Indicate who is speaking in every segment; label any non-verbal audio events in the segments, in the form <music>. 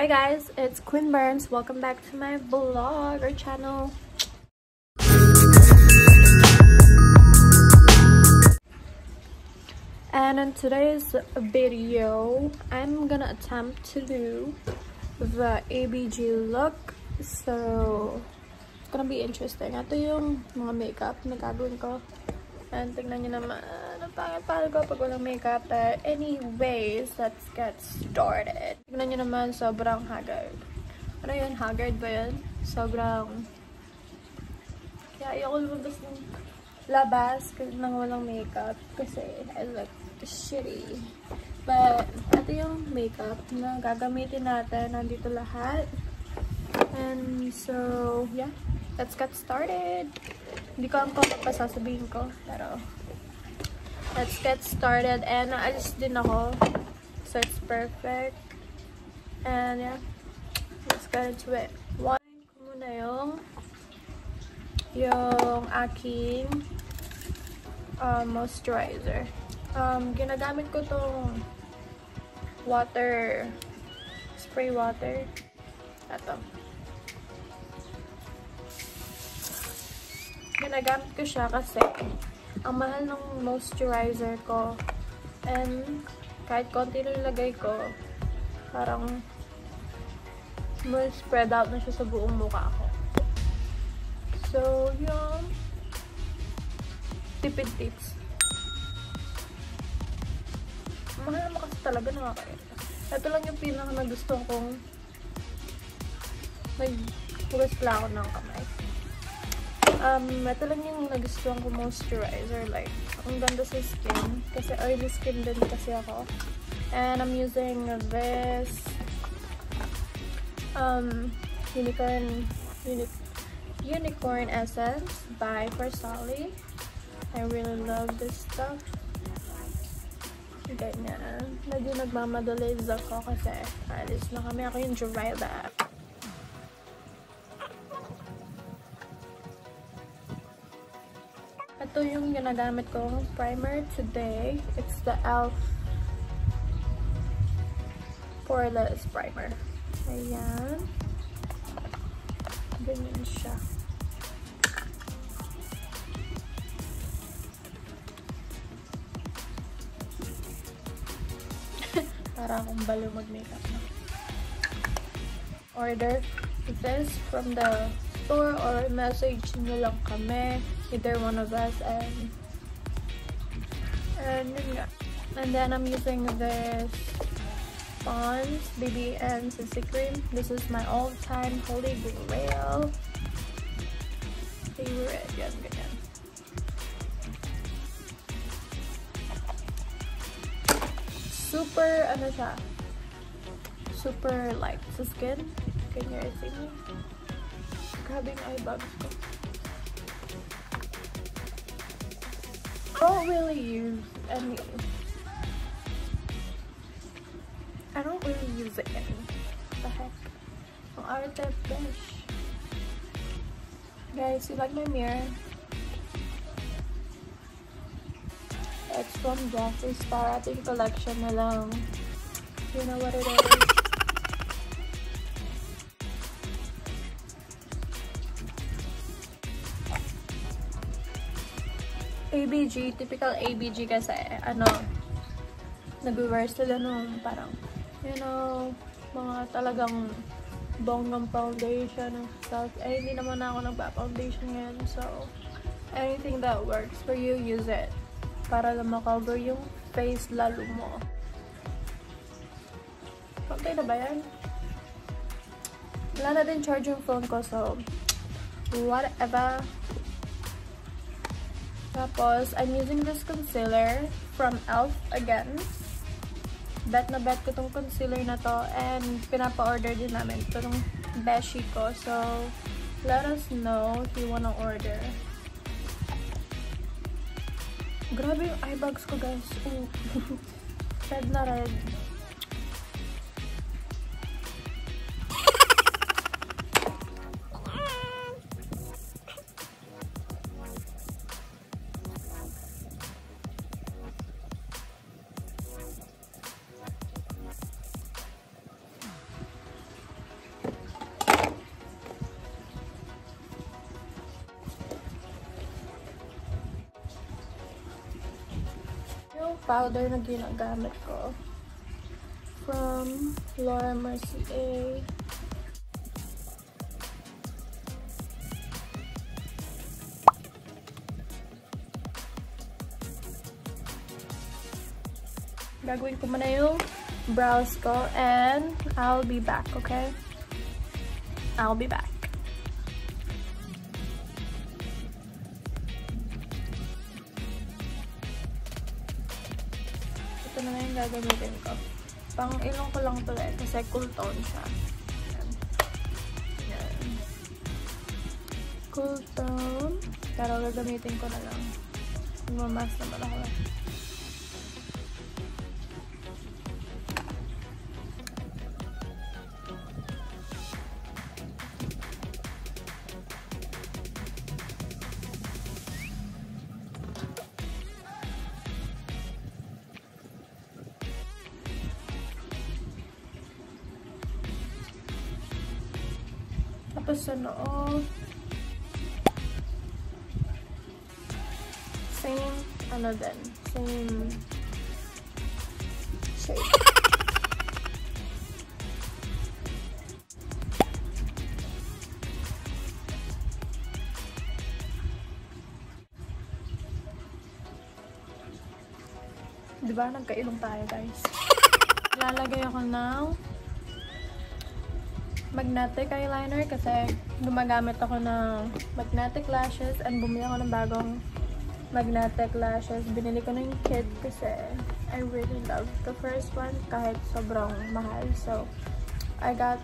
Speaker 1: Hi guys, it's Quinn Burns. Welcome back to my vlog or channel. And in today's video, I'm gonna attempt to do the ABG look. So, it's gonna be interesting. Ito yung mga makeup na gagawin ko. And tingnan nyo naman, pangit-pangit pag walang makeup. But anyways, let's get started. Tingnan nyo naman, sobrang haggard. Ano yun? Haggard ba yun? Sobrang... Kaya ayoko lumabas ng labas nang walang makeup. Kasi I look shitty. But, ito yung makeup na gagamitin natin. Nandito lahat. And so, yeah. Let's get started. Hindi ko alam kung sasabihin ko. Pero, let's get started. And naalis din ako. So, it's perfect. And, yeah. Let's get into it. One ko muna yung yung aking uh, moisturizer. Um, ginagamit ko tong water, spray water. Ito. Ginagamit ko siya kasi ang mahal ng moisturizer ko and kahit konti lang lagay ko parang mas spread out na siya sa buong mukha ko. So, yung tipid tips. Mahal naman kasi talaga nakakain. Ito lang yung pinaka nagustuhan kong nag-pugas lang ako ng kamay. Um, ito lang yung nagustuhan ko moisturizer. Like, ang ganda sa skin. Kasi oily skin din kasi ako. And I'm using this um, Unicorn uni Unicorn Essence by Versali. I really love this stuff. Ganyan. Medyo nagmamadaliz ako kasi alis na kami. Ako yung driver. Ito yung ginagamit kong primer today. It's the e.l.f. Poreless Primer. Ayan. Ganyan siya. <laughs> Para akong balo mag-makeup na. Order this from the store or message nyo lang kami. Either one of us and and. And then I'm using this Pond's BBN CC Cream. This is my all-time holy grail. Favorite. Yan, ganyan. Super, ano siya? Super light sa skin. Can you see me? Grabe yung eye bags ko. Don't really use any I don't really use it any. What the heck? Ang arte besh. Guys, you like my mirror? It's from Jeffree Star. Ating collection alone. You know what it is? ABG, typical ABG kasi, ano, nag-wear sila nung parang, you know, mga talagang bonggang foundation and stuff. Eh, hindi naman ako nagpa-foundation ngayon. So, anything that works for you, use it. Para lang makover yung face lalo mo. Okay na ba yan? Wala na din charge yung phone ko, so, whatever. Tapos, I'm using this concealer from e.l.f. again. Bet na bet ko tong concealer na to. And, pinapa-order din namin itong beshi ko. So, let us know if you wanna order. Grabe yung eye bags ko, guys. Ooh. <laughs> red na red. Powder na ginagamit ko. From Laura Mercier. Gagawin ko muna yung brows ko and I'll be back, okay? I'll be back. Gagamitin ko. Pang ilong ko lang to eh, kasi cool tone siya. Yan. Yan. Cool tone. Pero gagamitin ko na lang. Magmamas naman ako eh. Same, ano din, same shape. Diba? Nagkailong tayo, guys. <laughs> Lalagay ako ng magnetic eyeliner kasi gumagamit ako ng magnetic lashes and bumili ako ng bagong magnetic lashes. Binili ko na yung kit kasi I really love the first one kahit sobrang mahal. So, I got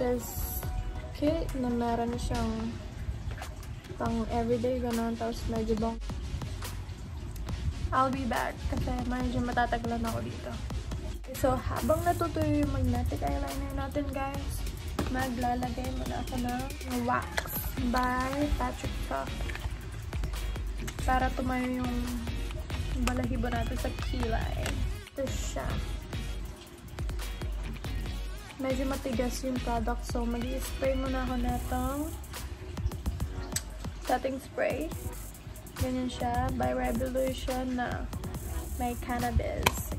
Speaker 1: this kit na meron siyang pang everyday ganun. Tapos medyo bang I'll be back kasi medyo matataglan ako dito. So, habang natutuyo yung magnetic eyeliner natin, guys, maglalagay muna ako ng wax by Patrick Talk para tumayo yung balahibo natin sa kilay. Ito siya. Medyo matigas yung product, so mag-spray muna ako netong setting spray. Ganyan siya, by Revolution na may cannabis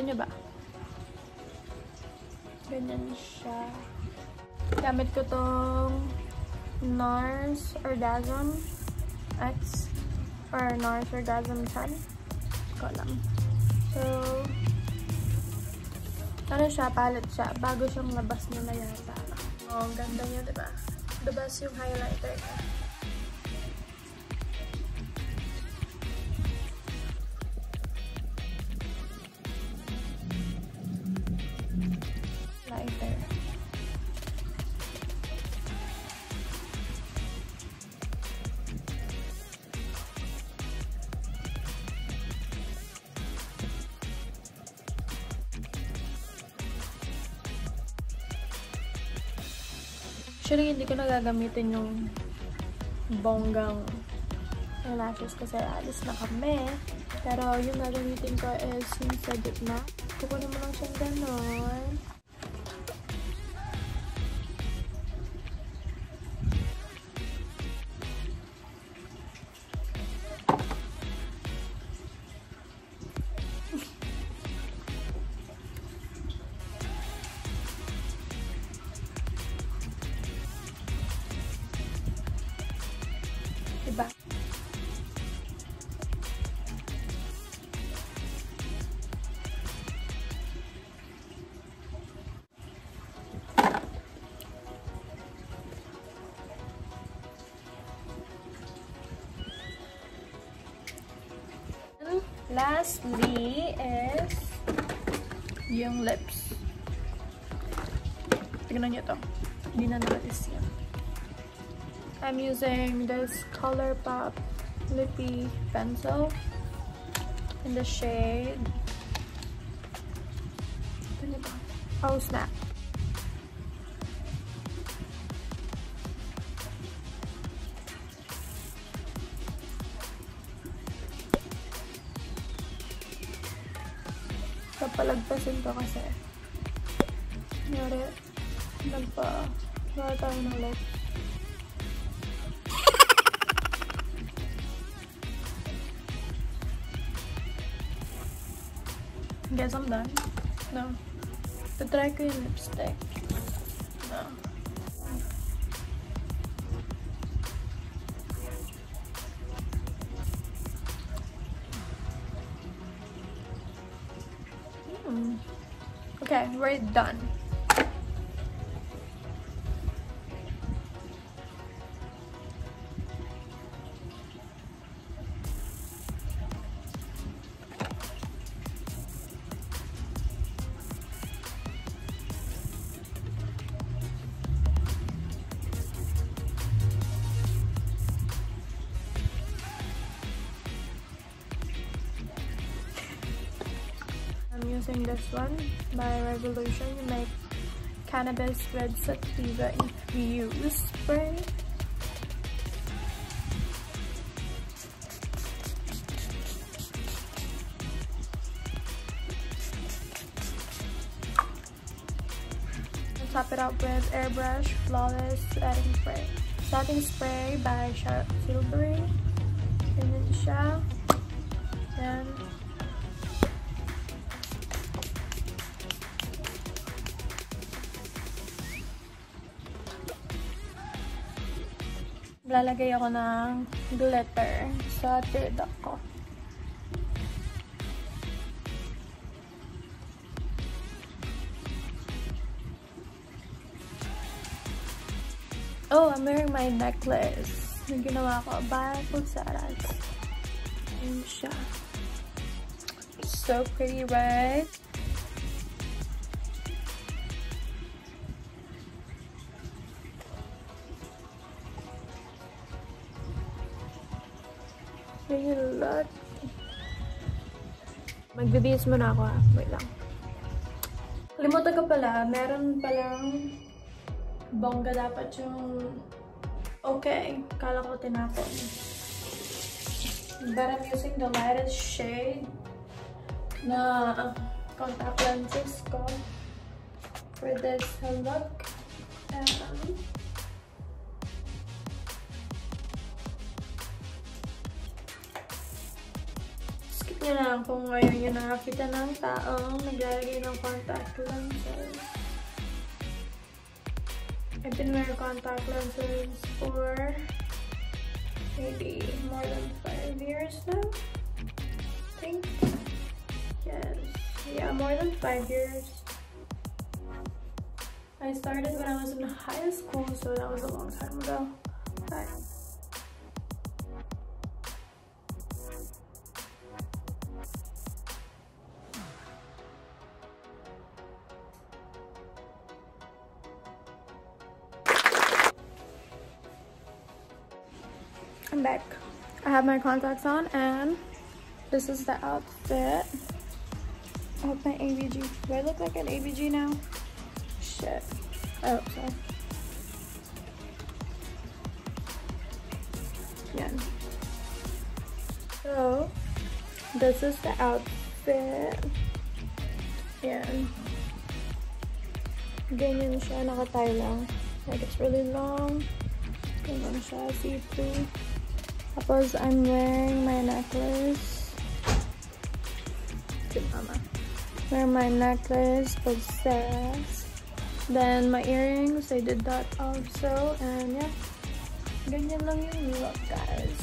Speaker 1: Ito nyo ba? Ganyan siya. Gamit ko tong NARS Orgasm X or NARS Orgasm 10. Ko lang. So, ano siya, palette siya. Bago siyang labas nila yata. Oh, ang ganda niya, diba? The best yung highlighter. Actually, hindi ko na gagamitin yung bonggang eyelashes kasi alis na kami. Pero yung gagamitin ko is yung sa gitna. Kukunin mo lang siyang ganon. Lastly is yung lips. Tignan nyo to. Hindi na nakatis yan. I'm using this ColourPop Lippy Pencil in the shade? Oh Snap. Papalagpasin ko kasi Kunyari, nagpa, wala tayo ng light. Guess I'm done. No. Patry ko yung lipstick. No. Hmm. Okay, we're done. One by Revolution. Make cannabis with sativa infused spray. And Top it up with Airbrush Flawless Setting Spray. Setting Spray by Charlotte Tilbury. Ganyan siya. And lalagay ako ng glitter sa third ko. Oh, I'm wearing my necklace. Yung ginawa ko by Pulsaras. Ayan siya. So pretty, right? Ayun lot. Magbe-BS muna ako ah. Wait lang. Kalimutan ko pala, meron palang bongga dapat yung okay. Kala ko tinapon. But I'm using the lightest shade na contact lenses ko for this look. Na lang kung ngayon nyo nakakita ng taong naglalagay ng contact lenses. I've been wearing contact lenses for maybe more than five years now. I think. Yes. Yeah, more than five years. I started when I was in high school, so that was a long time ago. But I'm back. I have my contacts on and this is the outfit. I hope my ABG. Do I look like an ABG now? Shit. I hope so. Yeah. So, this is the outfit. Yan. Ganyan siya, nakatie lang. Like, it's really long. Ganyan siya, see-through. Tapos, I'm wearing my necklace. Good mama. Wearing my necklace, pulseras. Then, my earrings, I did that also. And, yeah. Ganyan lang yung look, guys.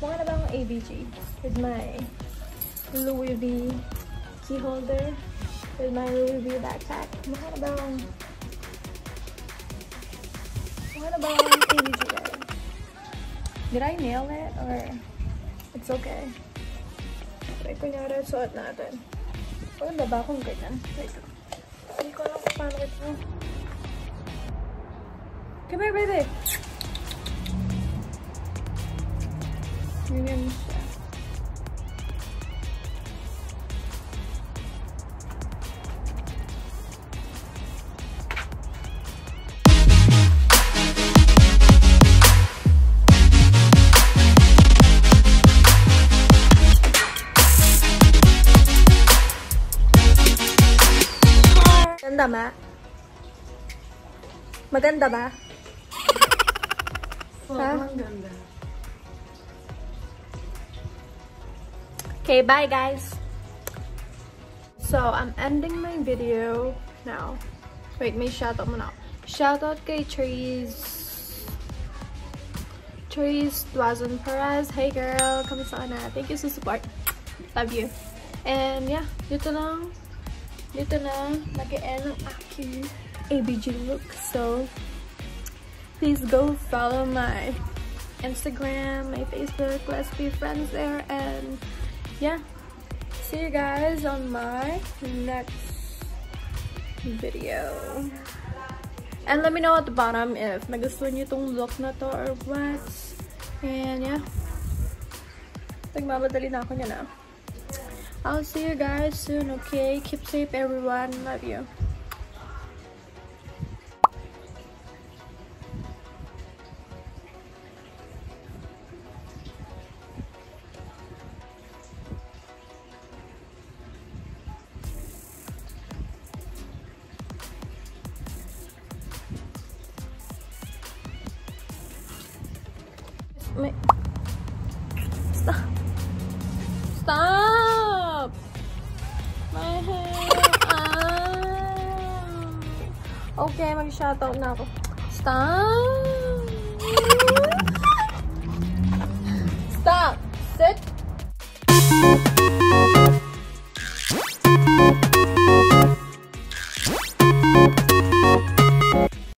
Speaker 1: Ba akong ABG? With my Louis V key holder. With my Louis V backpack. Mukha na ba akong ABG? Did I nail it? Or it's okay? Like, kunyari, suot natin. Maganda oh, ba akong ganyan? Wait lang. Hindi ko alam kung paano ito. Come here, baby! Tama? Maganda ba? <laughs>
Speaker 2: Ganda.
Speaker 1: Okay, bye guys. So, I'm ending my video now. Wait, may shoutout muna. Shoutout kay Trees. Trees Dwazon Perez. Hey girl, kamusta ka na? Thank you sa support. Love you. And yeah, dito lang. Dito na. Nag-end ang aking ABG look. So, please go follow my Instagram, my Facebook. Let's be friends there. And yeah, see you guys on my next video. And let me know at the bottom if nagustuhan nyo itong look na to or what. And yeah. Nagmamadali na ako niya na. I'll see you guys soon, okay? Keep safe everyone. Love you. May... Okay, mag-shoutout na ako. Stop!